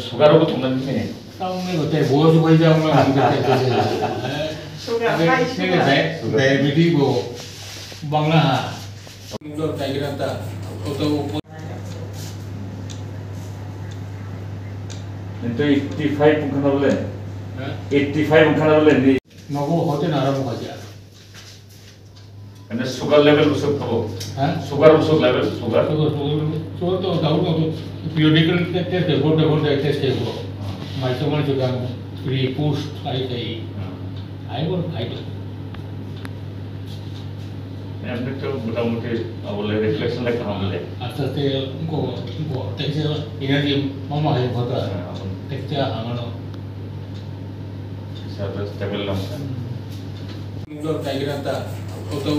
수가로고 동남이네. 싸움에 그때 모여서 보이자고 하는 게 Sugar cái high cái sugar. bé bé bị đi bộ bằng là hà rồi tại cái ta ô tô 또 85분 가나 볼래? 85분 가나 볼래? nó có hotel nào đâu mà chả 근데 수가 레벨 무슨 하고 hả 수가 무슨 레벨 수가 số số số tôi đâu có periodical test để vô vô để test để vô mà trong मैंने sugar level उसे तो हाँ? Sugar उसे level sugar sugar sugar sugar तो down हो तो periodical test देखो देखो देखो टेस्ट देखो multi multi sugar pre post आई गई आई बोल आई तो मैं अपने तो बता मुझे वो ले रिफ्लेक्शन लाइक काम ले। अच्छा ते उनको उनको टेक्चर इनर्जी मामा है बहुत है। टेस्ट हमारा स्टेबल ना न्यूज़ टाइगर आता तो, तो